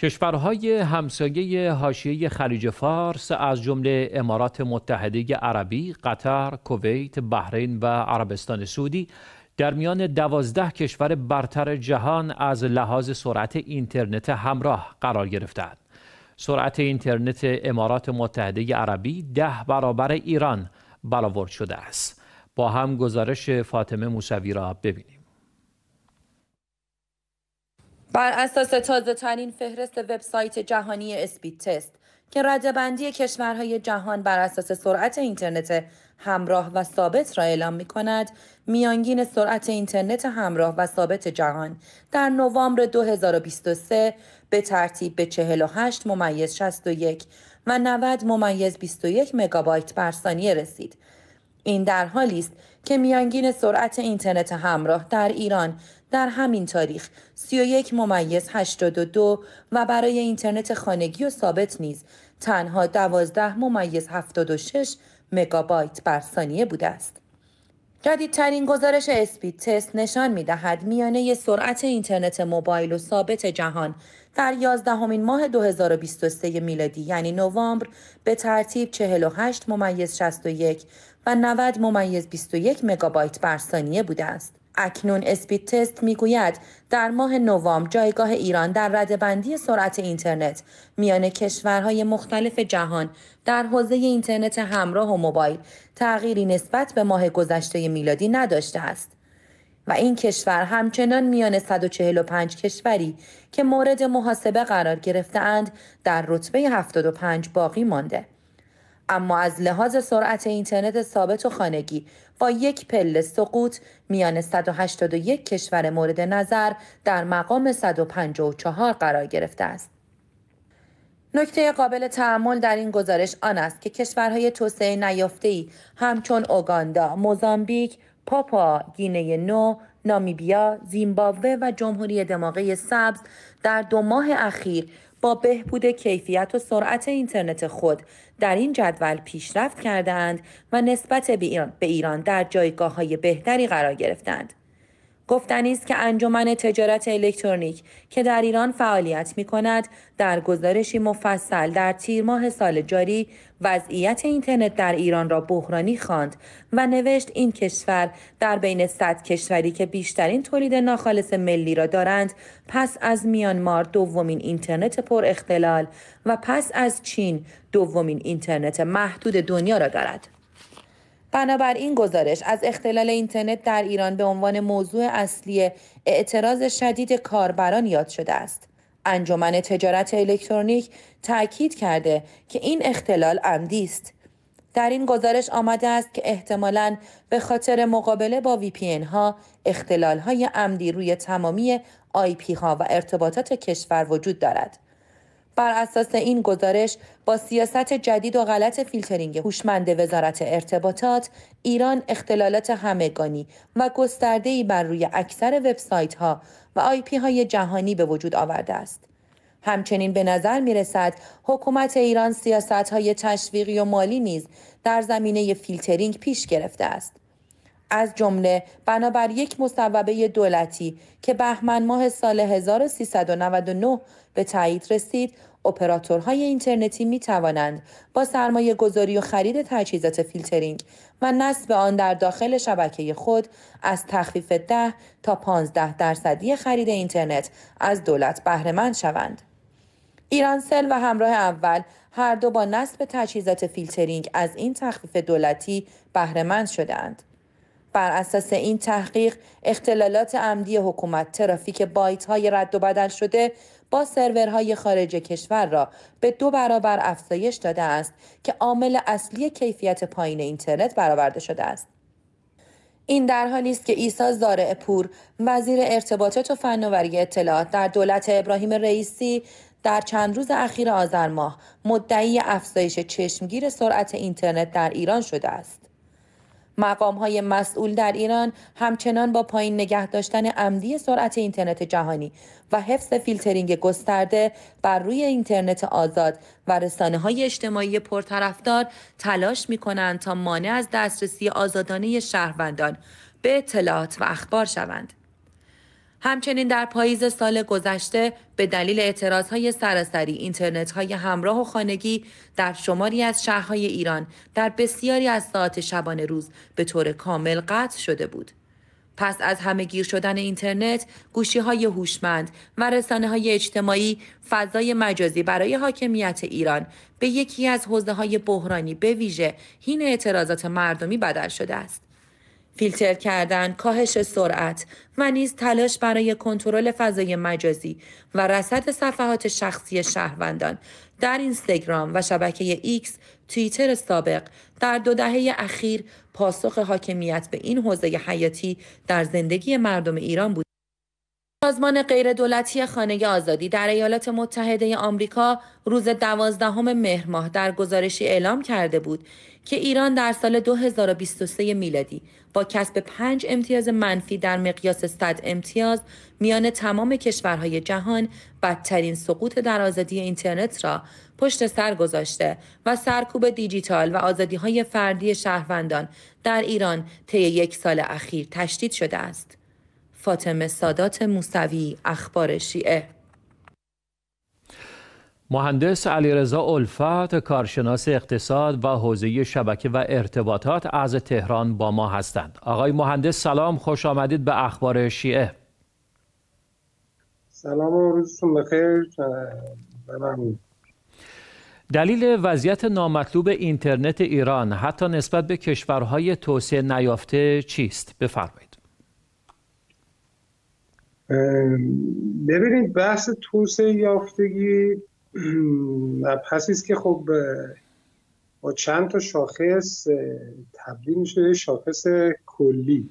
کشورهای همسایه حاشیه خلیج فارس از جمله امارات متحده عربی، قطر، کویت، بحرین و عربستان سعودی در میان دوازده کشور برتر جهان از لحاظ سرعت اینترنت همراه قرار گرفتند. سرعت اینترنت امارات متحده عربی ده برابر ایران برآورد شده است. با هم گزارش فاطمه موسوی را ببینیم. بر اساس تازه ترین فهرست وبسایت جهانی اسپید تست که ردبندی کشورهای جهان بر اساس سرعت اینترنت همراه و ثابت را اعلام می کند میانگین سرعت اینترنت همراه و ثابت جهان در نوامبر 2023 به ترتیب به 48 ممیز 61 و 90 ممیز 21 مگابایت بر ثانیه رسید. این در حالی است که میانگین سرعت اینترنت همراه در ایران در همین تاریخ 31 ممیز 82 و برای اینترنت خانگی و ثابت نیز تنها 12 ممیز 76 مگابایت بر ثانیه بوده است. جدیدترین گزارش اسپید تست نشان می دهد میانه سرعت اینترنت موبایل و ثابت جهان در 11 همین ماه 2023 میلادی یعنی نوامبر به ترتیب 48 ممیز 61 و 90 ممیز 21 مگابایت بر ثانیه بوده است. اکنون اسپید تست می‌گوید در ماه نوامبر جایگاه ایران در ردبندی سرعت اینترنت میان کشورهای مختلف جهان در حوزه اینترنت همراه و موبایل تغییری نسبت به ماه گذشته میلادی نداشته است. و این کشور همچنان میان 145 کشوری که مورد محاسبه قرار گرفتهاند در رتبه 75 باقی مانده. اما از لحاظ سرعت اینترنت ثابت و خانگی با یک پله سقوط میان 181 کشور مورد نظر در مقام 154 قرار گرفته است. نکته قابل تعمل در این گزارش آن است که کشورهای توسعه نیافته‌ای همچون اوگاندا، موزامبیک، پاپا، گینه نو، نامیبیا، زیمبابوه و جمهوری دماغه سبز در دو ماه اخیر با بهبود کیفیت و سرعت اینترنت خود در این جدول پیشرفت کردند و نسبت به ایران در جایگاه های بهتری قرار گرفتند. گفتنی است که انجمن تجارت الکترونیک که در ایران فعالیت می کند در گزارشی مفصل در تیر ماه سال جاری وضعیت اینترنت در ایران را بحرانی خواند و نوشت این کشور در بین صد کشوری که بیشترین تولید ناخالص ملی را دارند پس از میانمار دومین اینترنت پر اختلال و پس از چین دومین اینترنت محدود دنیا را دارد. بنابراین گزارش از اختلال اینترنت در ایران به عنوان موضوع اصلی اعتراض شدید کاربران یاد شده است. انجمن تجارت الکترونیک تاکید کرده که این اختلال عمدی است. در این گزارش آمده است که احتمالاً به خاطر مقابله با VPN ها اختلال های عمدی روی تمامی آیپی ها و ارتباطات کشور وجود دارد. بر اساس این گزارش با سیاست جدید و غلط فیلترینگ هوشمند وزارت ارتباطات ایران اختلالات همگانی و گسترده‌ای بر روی اکثر وبسایت ها و آی پی های جهانی به وجود آورده است. همچنین به نظر می رسد حکومت ایران سیاست های تشویقی و مالی نیز در زمینه فیلترینگ پیش گرفته است. از جمله بنابر یک مصوبه دولتی که بهمن ماه سال 1399 به تایید رسید اپراتورهای اینترنتی می توانند با سرمایه گذاری و خرید تجهیزات فیلترینگ و نصب آن در داخل شبکه خود از تخفیف 10 تا 15 درصدی خرید اینترنت از دولت بهره‌مند شوند. ایرانسل و همراه اول هر دو با نصب تجهیزات فیلترینگ از این تخفیف دولتی بهره‌مند شدند. بر اساس این تحقیق اختلالات عمدی حکومت ترافیک بایت های رد و بدل شده با سرورهای خارج کشور را به دو برابر افزایش داده است که عامل اصلی کیفیت پایین اینترنت برآورد شده است. این در حالی است که عیسی زارع پور وزیر ارتباطات و فناوری اطلاعات در دولت ابراهیم رئیسی در چند روز اخیر آذر ماه مدعی افزایش چشمگیر سرعت اینترنت در ایران شده است. مقام های مسئول در ایران همچنان با پایین نگه داشتن عمدی سرعت اینترنت جهانی و حفظ فیلترینگ گسترده بر روی اینترنت آزاد و رسانه های اجتماعی پرطرفدار تلاش می کنند تا مانع از دسترسی آزادانه شهروندان به اطلاعات و اخبار شوند. همچنین در پاییز سال گذشته به دلیل اعتراضهای سراسری اینترنت های همراه و خانگی در شماری از شهرهای ایران در بسیاری از ساعت شبانه روز به طور کامل قطع شده بود. پس از همه گیر شدن اینترنت، گوشی های هوشمند و رسانه های اجتماعی فضای مجازی برای حاکمیت ایران به یکی از حوزه های بحرانی به ویژه هین اعتراضات مردمی بدل شده است. فیلتر کردن، کاهش سرعت و نیز تلاش برای کنترل فضای مجازی و رصد صفحات شخصی شهروندان در اینستاگرام و شبکه ایکس، توییتر سابق در دو دهه اخیر پاسخ حاکمیت به این حوزه حیاتی در زندگی مردم ایران بود. سازمان غیردولتی خانه آزادی در ایالات متحده آمریکا روز دوازدهم مهر ماه در گزارشی اعلام کرده بود که ایران در سال 2023 میلادی با کسب پنج امتیاز منفی در مقیاس 100 امتیاز میان تمام کشورهای جهان بدترین سقوط در آزادی اینترنت را پشت سر گذاشته و سرکوب دیجیتال و آزادی های فردی شهروندان در ایران طی یک سال اخیر تشدید شده است. فاطمه سادات موسوی اخبار شیعه. مهندس علیرضا الفت کارشناس اقتصاد و حوزه شبکه و ارتباطات از تهران با ما هستند. آقای مهندس سلام خوش آمدید به اخبار شیعه. سلام و روزتون بخیر. دلیل وضعیت نامطلوب اینترنت ایران حتی نسبت به کشورهای توسعه نیافته چیست؟ بفرمایید. ببینید بحث توسعه یافتگی پسی است که خب با چند تا شاخص تبدیل میشه شاخص کلی.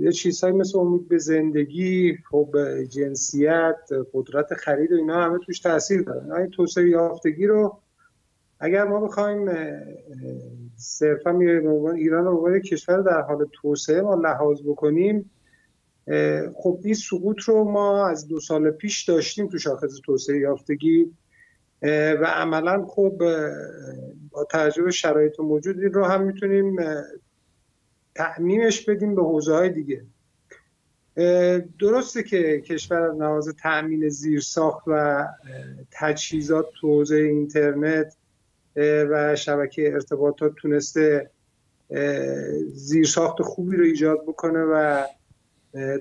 یه چیزهایی مثل امید به زندگی خب جنسیت قدرت خرید و اینا همه توش تاثیر دارن این توسعه یافتگی رو اگر ما بخوایم صرفا ایران رو به کشور در حال توسعه ما لحاظ بکنیم خب این سقوط رو ما از دو سال پیش داشتیم تو شاخص توسعه یافتگی. و عملا خب با توجه شرایط موجود این رو هم می‌تونیم تعمیمش بدیم به حوزه های دیگه درسته که کشور از نواز تأمین زیرساخت و تجهیزات تو حوزه اینترنت و شبکه ارتباطات تونسته زیرساخت خوبی رو ایجاد بکنه و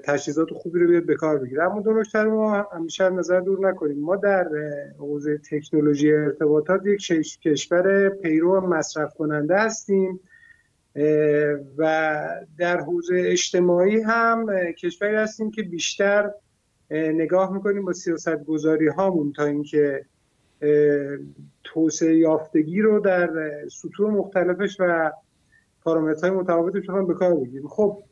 تجهیزات خوبی رو بیاد به کار بگیره. اما دو نکته ما همیشه نظر دور نکنیم. ما در حوزه تکنولوژی ارتباطات یک کشور پیرو مصرف کننده هستیم و در حوزه اجتماعی هم کشوری هستیم که بیشتر نگاه می‌کنیم با سیاست گذاری هامون تا اینکه توسعه یافتگی رو در سطوح مختلفش و پارامترهای متفاوتش به کار بگیریم. خب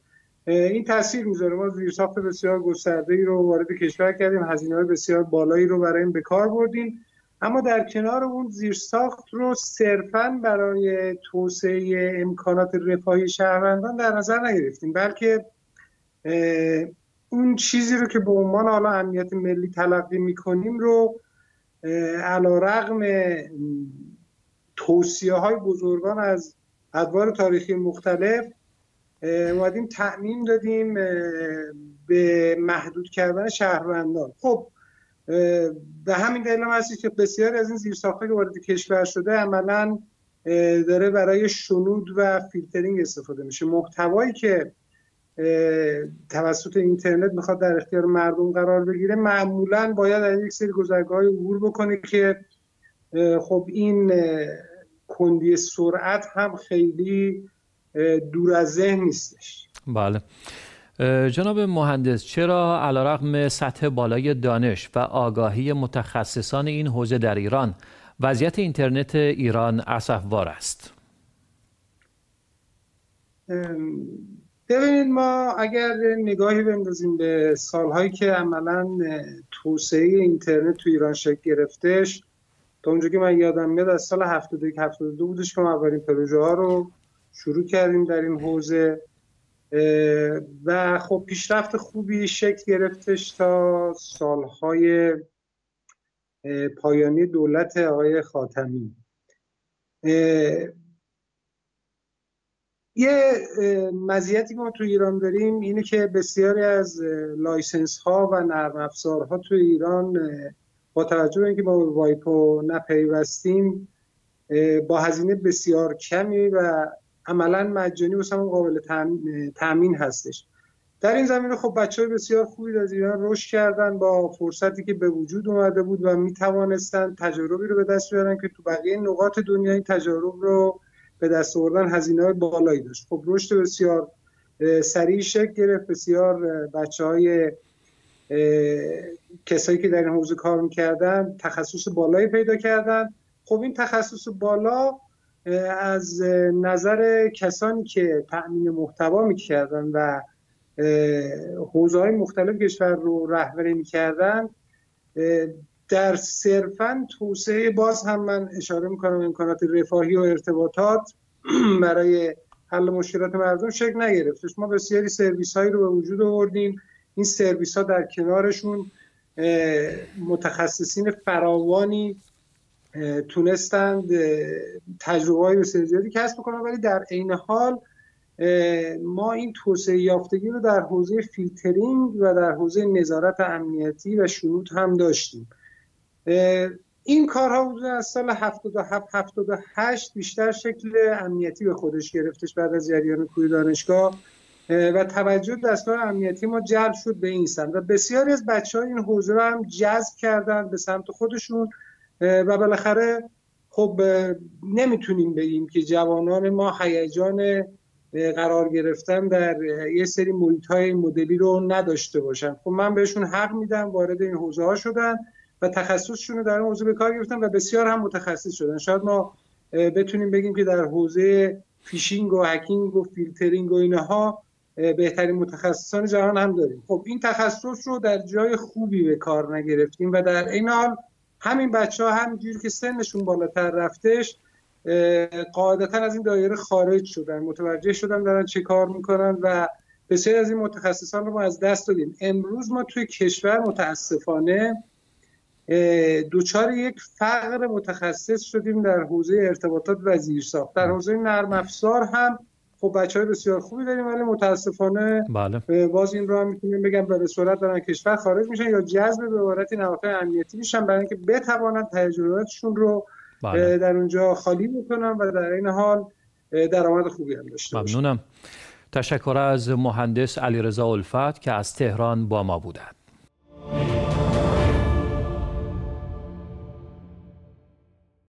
این تاثیر می‌ذاره. ما زیرساخت بسیار گسترده ای رو وارد کشور کردیم. هزینه های بسیار بالایی رو برای این به کار بردیم. اما در کنار اون زیرساخت رو صرفا برای توسعه امکانات رفاهی شهروندان در نظر نگرفتیم. بلکه اون چیزی رو که به عنوان حالا امنیت ملی تلقی می‌کنیم رو علا رقم توصیه های بزرگان از ادوار تاریخی مختلف اومدیم تعمین دادیم به محدود کردن شهروندان. خب به همین دلیل هم هستی که بسیاری از این زیرساخت‌ها که وارد کشور شده عملا داره برای شنود و فیلترینگ استفاده میشه. محتوایی که توسط اینترنت می‌خواد در اختیار مردم قرار بگیره معمولا باید از یک سری گذرگاه عبور بکنه که خب این کندی سرعت هم خیلی دور از ذهن نیستش. بله. جناب مهندس چرا علیرغم سطح بالای دانش و آگاهی متخصصان این حوزه در ایران وضعیت اینترنت ایران اسفوار است؟ ببینید ما اگر نگاهی بندازیم به سالهایی که عملا توسعه اینترنت تو ایران شکل گرفتش تا اونجا که من یادم میاد از سال 71 72 بودش که ما اولین پروژه ها رو شروع کردیم در این حوزه. و خب پیشرفت خوبی شکل گرفتش تا سالهای پایانی دولت آقای خاتمی. یه مزیتی که ما تو ایران داریم اینه که بسیاری از license ها و نرم افزارها تو ایران با توجه به اینکه ما وایپو نپیوستیم با هزینه بسیار کمی و عملا مجانی و قابل تامین هستش. در این زمینه خب بچه های بسیار خوبی از ایران رشد کردن با فرصتی که به وجود اومده بود و می توانستن تجاربی رو به دست بیارن که تو بقیه نقاط دنیا این تجارب رو به دست آوردن هزینه بالایی داشت. خب رشد بسیار سریع شکل گرفت. بسیار بچه های کسایی که در این حوزه کار می‌کردن تخصص بالایی پیدا کردن. خب این تخصص بالا از نظر کسانی که تأمین محتوا می‌کردن و حوزه های مختلف کشور رو رهبری می‌کردن در صرفا توسعه باز هم من اشاره می‌کنم امکانات رفاهی و ارتباطات برای حل مشکلات مردم شکل نگرفتش ما بسیاری سرویس هایی رو به وجود آوردیم. این سرویس ها در کنارشون متخصصین فراوانی تونستند تجربه های بسیار زیادی کسب بکنن ولی در عین حال ما این توسعه یافتگی رو در حوزه فیلترینگ و در حوزه نظارت امنیتی و شنود هم داشتیم. این کارها حدود از سال 77 78 بیشتر شکل امنیتی به خودش گرفتش بعد از جریان کوی دانشگاه. و توجه دستگاه امنیتی ما جلب شد به این سمت. و بسیاری از بچه های این حوزه رو هم جذب کردن به سمت خودشون. و بالاخره خب نمی‌تونیم بگیم که جوانان ما هیجان قرار گرفتن در یه سری محیط های مدلی رو نداشته باشن. خب من بهشون حق میدم وارد این حوزه ها شدن و تخصصشون رو در این حوزه به کار گرفتن و بسیار هم متخصص شدن. شاید ما بتونیم بگیم که در حوزه فیشینگ و hacking و فیلترینگ و اینها بهترین متخصصان جهان هم داریم. خب این تخصص رو در جای خوبی به کار نگرفتیم و در این حال همین بچه ها همینجوری که سنشون بالاتر رفتش قاعدتا از این دایره خارج شدن متوجه شدن دارن چه کار می‌کنن و بسیاری از این متخصصان رو ما از دست دادیم. امروز ما توی کشور متاسفانه دوچار یک فقر متخصص شدیم در حوزه ارتباطات و زیرساخت. در حوزه نرم افزار هم خب بچه های بسیار خوبی داریم ولی متاسفانه بله. باز این رو هم می‌تونیم بگم به صورت دارن کشور خارج میشن یا جذب به عبارتی نواقع امنیتی میشن برای اینکه بتوانند تجربیاتشون رو بله. در اونجا خالی می‌کنن و در این حال درآمد خوبی هم داشته ممنونم تشکر از مهندس علیرضا الفت که از تهران با ما بودند